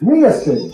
Мысль